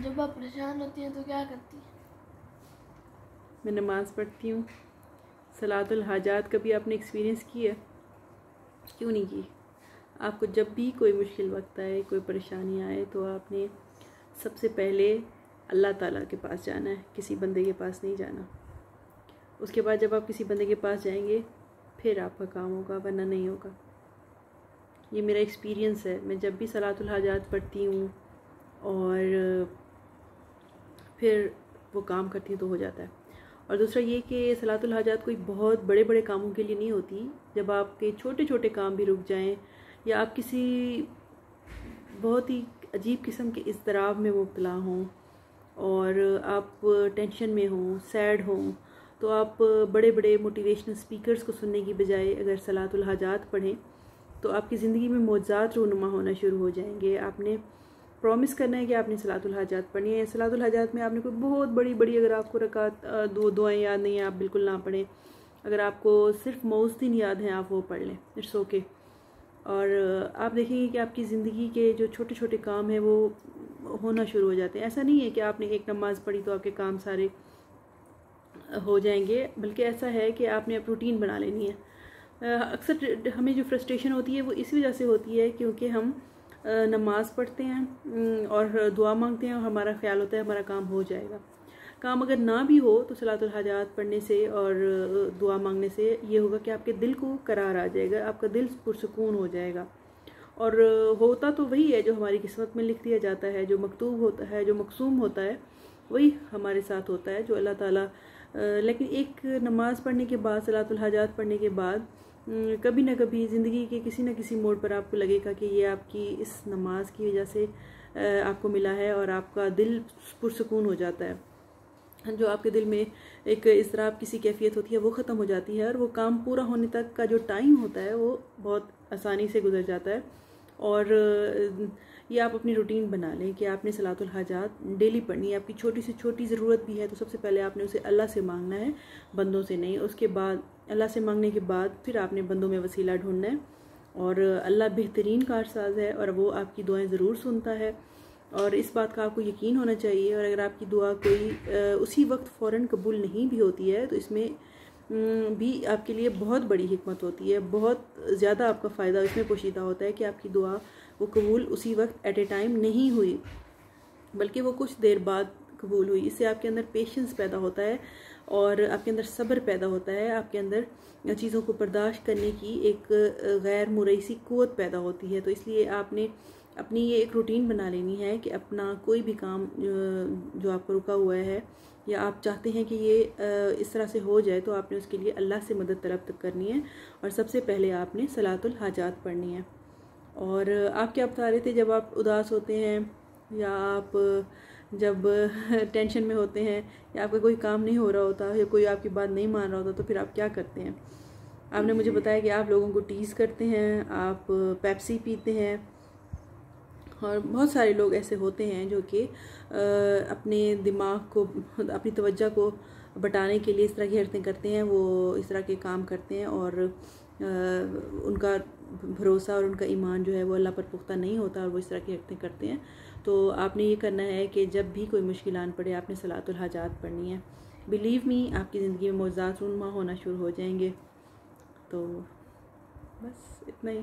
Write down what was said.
जब आप परेशान होती हैं तो क्या करती हैं? मैं नमाज़ पढ़ती हूँ। सलातुल हाजात कभी आपने एक्सपीरियंस किया क्यों नहीं की? आपको जब भी कोई मुश्किल वक्त आए, कोई परेशानी आए तो आपने सबसे पहले अल्लाह ताला के पास जाना है, किसी बंदे के पास नहीं जाना। उसके बाद जब आप किसी बंदे के पास जाएँगे, फिर आपका काम होगा, वरना नहीं होगा। ये मेरा एक्सपीरियंस है। मैं जब भी सलातुल हाजात पढ़ती हूँ और फिर वो काम करती हूँ तो हो जाता है। और दूसरा ये कि सलातुल हाजात कोई बहुत बड़े बड़े कामों के लिए नहीं होती। जब आपके छोटे छोटे काम भी रुक जाएँ या आप किसी बहुत ही अजीब किस्म के इसतराब में मुबतला हों और आप टेंशन में हों, सैड हों तो आप बड़े बड़े मोटिवेशनल स्पीकर्स को सुनने की बजाय अगर सलातुल हाजात पढ़ें तो आपकी ज़िंदगी में मौजात रूनुमा होना शुरू हो जाएँगे। आपने प्रॉमिस करना है कि आपने सलातुल हाजात पढ़नी है। सलातुल हाजात में आपने कोई बहुत बड़ी बड़ी अगर आपको रखा दो दुआएँ याद नहीं है, आप बिल्कुल ना पढ़ें। अगर आपको सिर्फ़ दिन याद हैं, आप वो पढ़ लें। इट्स ओके और आप देखेंगे कि आपकी ज़िंदगी के जो छोटे छोटे काम हैं, वो होना शुरू हो जाते हैं। ऐसा नहीं है कि आपने एक नमाज़ पढ़ी तो आपके काम सारे हो जाएँगे, बल्कि ऐसा है कि आपने अब रूटीन बना लेनी है। अक्सर हमें जो फ्रस्ट्रेशन होती है, वो इस वजह से होती है, क्योंकि हम नमाज़ पढ़ते हैं और दुआ मांगते हैं और हमारा ख्याल होता है हमारा काम हो जाएगा। काम अगर ना भी हो तो सलातुल हाजात पढ़ने से और दुआ मांगने से ये होगा कि आपके दिल को करार आ जाएगा, आपका दिल पुरसकून हो जाएगा। और होता तो वही है जो हमारी किस्मत में लिख दिया जाता है, जो मकतूब होता है, जो मकसूम होता है, वही हमारे साथ होता है, जो अल्लाह ताला लेकिन एक नमाज़ पढ़ने के बाद, सलातुल हाजात पढ़ने के बाद कभी ना कभी ज़िंदगी के किसी न किसी मोड़ पर आपको लगेगा कि ये आपकी इस नमाज़ की वजह से आपको मिला है और आपका दिल पुरसकून हो जाता है। जो आपके दिल में एक इस तरह किसी कैफियत होती है, वो ख़त्म हो जाती है और वो काम पूरा होने तक का जो टाइम होता है, वो बहुत आसानी से गुजर जाता है। और ये आप अपनी रूटीन बना लें कि आपने सलातुल हाजात डेली पढ़नी है। आपकी छोटी से छोटी ज़रूरत भी है तो सबसे पहले आपने उसे अल्लाह से मांगना है, बंदों से नहीं। उसके बाद, अल्लाह से मांगने के बाद फिर आपने बंदों में वसीला ढूंढना है और अल्लाह बेहतरीन कारसाज है और वो आपकी दुआएँ ज़रूर सुनता है। और इस बात का आपको यकीन होना चाहिए और अगर आपकी दुआ कोई उसी वक्त फ़ौर कबूल नहीं भी होती है तो इसमें भी आपके लिए बहुत बड़ी हमत होती है, बहुत ज़्यादा आपका फ़ायदा इसमें पोशीदा होता है कि आपकी दुआ वो कबूल उसी वक्त एट ए टाइम नहीं हुई, बल्कि वो कुछ देर बाद कबूल हुई। इससे आपके अंदर पेशेंस पैदा होता है और आपके अंदर सब्र पैदा होता है। आपके अंदर चीज़ों को बर्दाश्त करने की एक गैर मुरैसी क़वत पैदा होती है। तो इसलिए आपने अपनी ये एक रूटीन बना लेनी है कि अपना कोई भी काम जो आपको रुका हुआ है या आप चाहते हैं कि ये इस तरह से हो जाए तो आपने उसके लिए अल्लाह से मदद तरफ़ तक करनी है और सबसे पहले आपने सलातुल हाजात पढ़नी है। और आप क्या बता रहे थे जब आप उदास होते हैं या आप जब टेंशन में होते हैं या आपका कोई काम नहीं हो रहा होता या कोई आपकी बात नहीं मान रहा होता तो फिर आप क्या करते हैं? आपने मुझे बताया कि आप लोगों को टीज़ करते हैं आप पेप्सी पीते हैं और बहुत सारे लोग ऐसे होते हैं जो कि अपने दिमाग को, अपनी तवज्जो को बटाने के लिए इस तरह की हरकतें करते हैं, वो इस तरह के काम करते हैं और उनका भरोसा और उनका ईमान जो है वो अल्लाह पर पुख्ता नहीं होता और वो इस तरह की हरकतें करते हैं। तो आपने ये करना है कि जब भी कोई मुश्किल आन पड़े, आपने सलातुल हाजात पढ़नी है। बिलीव मी आपकी ज़िंदगी में मौजात रमा होना शुरू हो जाएँगे। तो बस इतना ही।